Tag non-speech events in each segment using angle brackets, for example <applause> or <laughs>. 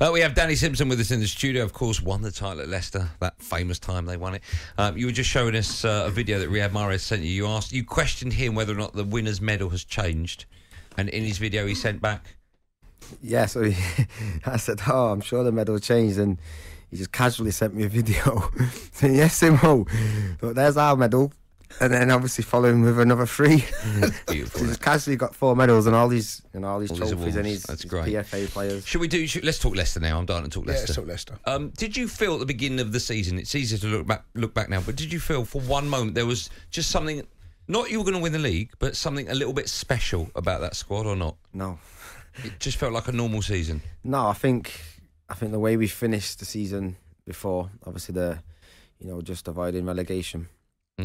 Uh, we have Danny Simpson with us in the studio. Of course, won the title at Leicester. That famous time they won it. Um, you were just showing us uh, a video that Riyad Mahrez sent you. You asked, you questioned him whether or not the winner's medal has changed, and in his video he sent back. Yeah, so he, <laughs> I said, "Oh, I'm sure the medal changed," and he just casually sent me a video <laughs> saying, "Yes, Simo, but there's our medal." And then obviously following with another three. <laughs> <laughs> Beautiful. so he's casually got four medals and all these, and all these All trophies awards. and his, That's his great. PFA players. Should we do? Should, let's talk Leicester now. I'm dying to talk Yeah, Leicester. let's talk Leicester. Um, did you feel at the beginning of the season? It's easier to look back, look back now, but did you feel for one moment there was just something? Not you were going to win the league, but something a little bit special about that squad, or not? No, It just felt like a normal season. no, I think, I think the way we finished the season before, obviously the, you know, just avoiding relegation.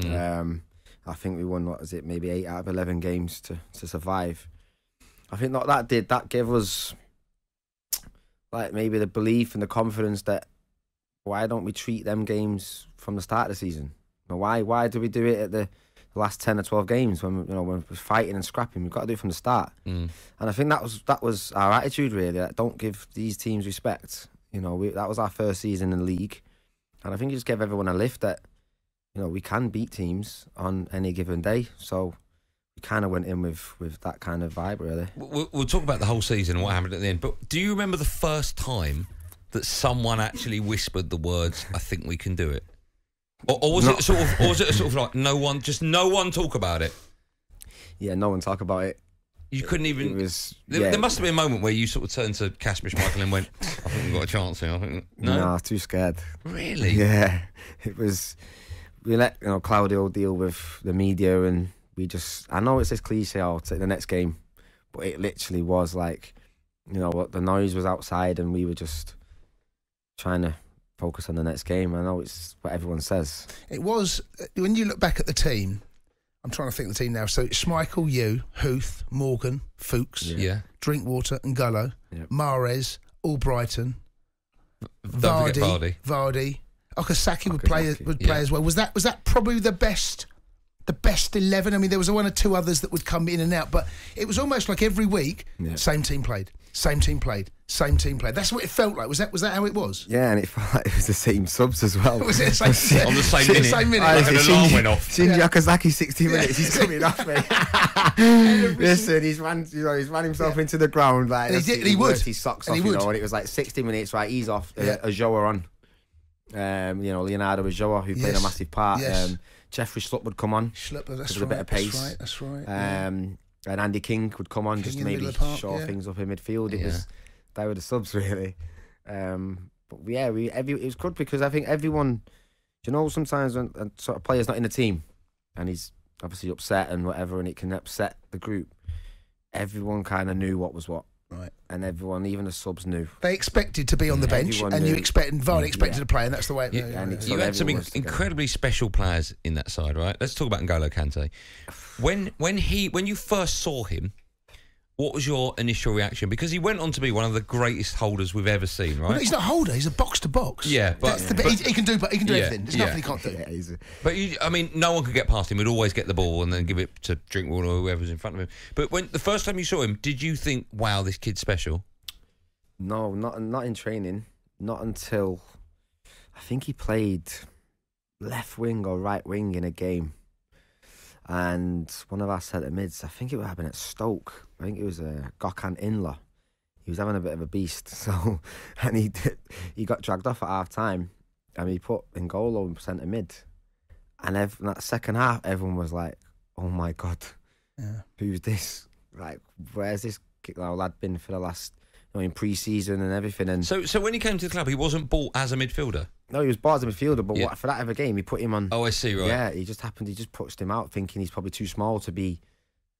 Mm. Um, I think we won what is it, maybe eight out of eleven games to to survive. I think what that did that gave us like maybe the belief and the confidence that why don't we treat them games from the start of the season? You know, why why do we do it at the, last ten or twelve games when you know when we're fighting and scrapping? We've got to do it from the start. Mm. And I think that was that was our attitude really. That don't give these teams respect. You know, we, that was our first season in the league, and I think it just gave everyone a lift that you know we can beat teams on any given day. So we kind of went in with with that kind of vibe really. We'll, we'll talk about the whole season and what happened at the end. But do you remember the first time that someone actually whispered the words, "I think we can do it," or, or was Not- it sort of, or was it sort of like no one, just no one talk about it? Yeah, no one talk about it. You couldn't even. was There, yeah, there must have been a moment where you sort of turned to Kasper Schmeichel and went, "I think we've got a chance here." I think no, Nah, too scared. really. Yeah, <laughs> it was. We let you know Claudio deal with the media, and we just. I know it's this cliche. I'll take the next game, but it literally was like, you know, what the noise was outside, and we were just trying to focus on the next game. I know it's what everyone says. It was when you look back at the team. I'm trying to think of the team now. So it's Schmeichel, you, Huth, Morgan, Fuchs, Yeah. Drinkwater, N'Golo, Yep. Mahrez, Albrighton, Don't Vardy, Vardy. Vardy. Okazaki would play would play yeah. as well. Was that was that probably the best the best eleven? I mean, there was one or two others that would come in and out, but it was almost like every week, Yeah. same team played, same team played, same team played. That's what it felt like. Was that was that how it was? Yeah, and it felt like it was the same subs as well. <laughs> Was it the same, <laughs> On the same the minute. Same minute. Like Honestly, an alarm went off. Shinji Yeah. Okazaki, 60 minutes, he's coming off me. <laughs> Listen, he's ran, you know, he's ran himself into the ground. Like, And he that's- did- and he would. worked His socks And off, he you would. know, and it was like 60 minutes, right? He's off. Yeah. Uh, Ulloa on. Um, you know, Leonardo Ulloa, who played a massive part. Yes. Um, Jeffrey Schlupp would come on. Schlepper, that's With a bit of pace. That's right. That's right. yeah. Um, and Andy King would come on King just to maybe middle of the park, shore yeah. things up in midfield. It Yeah. was they were the subs <laughs> really. Um, but yeah, we every it was good because I think everyone, you know, sometimes when a sort of player's not in the team, and he's obviously upset and whatever, and it can upset the group. Everyone kind of knew what was what, Right. and everyone, even the subs, knew. They expected to be on the bench, Everyone and you knew. expected Vardy expected Yeah. to play, and that's the way. It, Yeah, yeah, and yeah. You had some in- incredibly special players in that side, right? Let's talk about N'Golo Kante. <sighs> When when he when you first saw him, what was your initial reaction? Because he went on to be one of the greatest holders we've ever seen, Well, right? he's not a holder. He's a box to box. Yeah, but- that's the bit. but- he, he can do, but he can do Yeah, everything. There's yeah. nothing he can't do. Yeah, he's a, But you, I mean, no one could get past him. He'd always get the ball and then give it to Drinkwater or whoever's in front of him. But when the first time you saw him, did you think, "Wow, this kid's special"? no, not not in training. Not until I think he played left wing or right wing in a game. And one of our centre mids, I think it would happen at Stoke. I think it was uh, Gokhan Inler. He was having a bit of a beast. <laughs> So, and he did, he got dragged off at half time, and he put in N'Golo in centre mid. And ev- that second half, everyone was like, "Oh my god, Yeah. who's this? Like, where's this lad been for the last, I mean, in pre-season and everything?" And So, so when he came to the club, he wasn't bought as a midfielder. no, he was bought as a midfielder, but Yeah. what, for that ever game, he put him on. Oh, I see, right? Yeah, he just happened. He just pushed him out, thinking he's probably too small to be,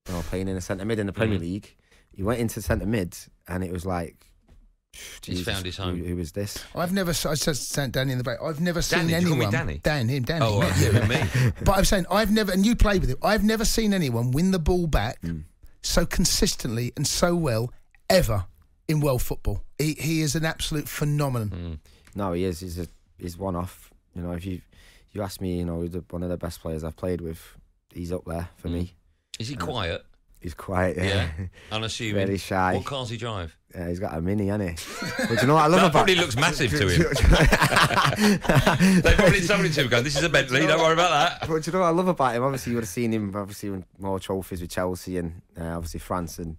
you know, playing in a centre mid in the Premier Mhm. League. He went into centre mid, and it was like, He's Jesus, found his home. Who, who is this? I've never. I said sent Danny in the back. I've never seen Danny, do you anyone. Danny? Dan, him, Danny. Oh, not right, you. you me. But I'm saying I've never, and you play with him. I've never seen anyone win the ball back Mm. so consistently and so well ever in world football. He he is an absolute phenomenon. Mm. No, he is. He's a he's one off. You know, if you you ask me, you know, who's the, one of the best players I've played with, he's up there for Mm. me. Is he quiet? He's quiet. Yeah. Yeah. <laughs> Unassuming. Very shy. What cars he drive? Yeah, he's got a mini, hasn't he? <laughs> but do you know what I love That about? probably looks massive to <laughs> him. they probably somebody to him going, "This is a Bentley. Don't worry about that." But do you know what I love about him? Obviously, you would have seen him obviously win more trophies with Chelsea and uh, obviously France, and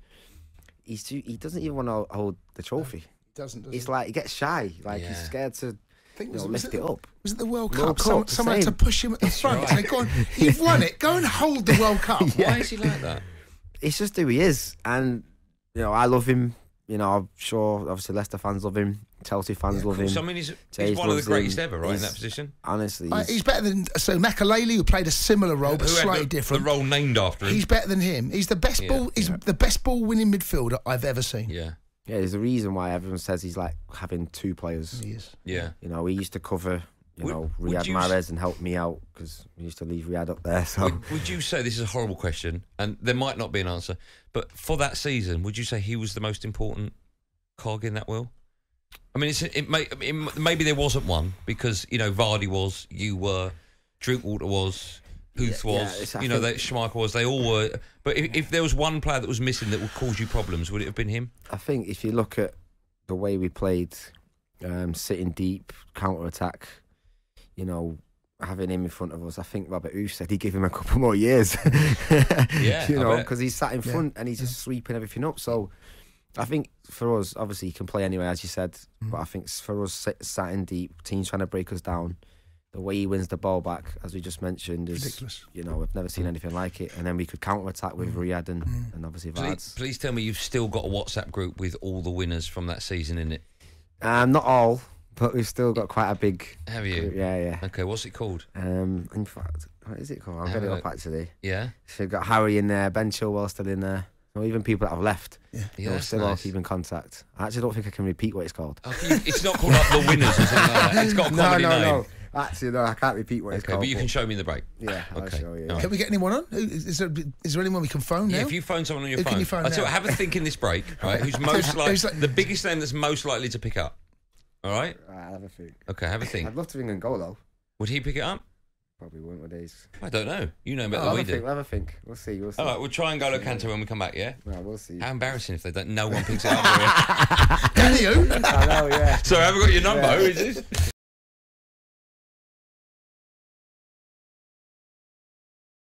he's too, he doesn't even want to hold the trophy. Doesn't. does He's he? like he gets shy, like he's scared to I think you know, was, was lift it, it up. Was it the World World Cup? Some- Cup, the someone had to push him at the front. Say, go on, you've won it. Go and hold the World Cup. <laughs> Why is he like that? It's just who he is, and you know I love him. You know I'm sure obviously Leicester fans love him, Chelsea fans love him. So, I mean, he's, he's one of the greatest him. ever, right, in that position. Honestly, Uh, he's, he's better than so Makelele, who played a similar role but slightly the, different. The role named after him. He's better than him. He's the best Yeah, ball. He's the best ball winning midfielder I've ever seen. yeah, yeah, there's a reason why everyone says he's like having two players. He is. yeah. You know, he used to cover, you Would- know, would Riyad you s- Mahrez and help me out because we used to leave Riyad up there. So Would, would you say this is a horrible question, and there might not be an answer, but for that season, would you say he was the most important cog in that wheel? I mean, it's, it may it, maybe there wasn't one because you know Vardy was, you were, Drinkwater was, Huth Yeah, yeah, was, it's- I you know, think- that Schmeichel was. They all were. But if, if there was one player that was missing that would cause you problems, would it have been him? I think if you look at the way we played, um, sitting deep, counter attack, you know, having him in front of us, I think Robert Huth said he'd give him a couple more years. <laughs> Yeah, you know, because he's sat in Yeah, front and he's just sweeping everything up. So I think for us, obviously, he can play anyway, as you said. Mm. But I think for us, sit, sat in deep, teams trying to break us down, the way he wins the ball back, as we just mentioned, is Ridiculous. you know, I've never seen anything like it. And then we could counter attack with Riyad and, and obviously Please, Vards. please tell me you've still got a WhatsApp group with all the winners from that season in it. Um, not all, but we've still got quite a big. Have you? Yeah, yeah. Okay, what's it called? Um, in fact, what is it called? I'll Have get it up actually. Yeah, So we've got Harry in there, Ben Chilwell still in there. Or even people that have left. yeah, Yeah, we're still all nice. keeping contact. I actually don't think I can repeat what it's called. Oh, it's not called like the winners or something like that. It's got a <laughs> comedy no, no, name. no. Actually, no, I can't repeat what it's called. but you can show me in the break. Yeah, I'll Okay. show you. All right. Can we get anyone on? Who- Is there, is there anyone we can phone Yeah, now? if you phone someone on your Who can you phone I tell you now? what, have a think in this break, right? Who's most <laughs> Who's like, like- the biggest name that's most likely to pick up? All right. Right, I'll have a think. Okay, have a think. I'd love to ring and go though. Would he pick it up? Probably won't with these. I don't know. You know better I'll than we think. do. We'll have a think. We'll see. We'll see. All right, we'll try and go to Kante when we come back. Yeah. No, we'll see. How embarrassing if they don't. No one picks it up. <laughs> Danny who? I know, yeah. Sorry, I haven't got your number. Yeah. Who is this?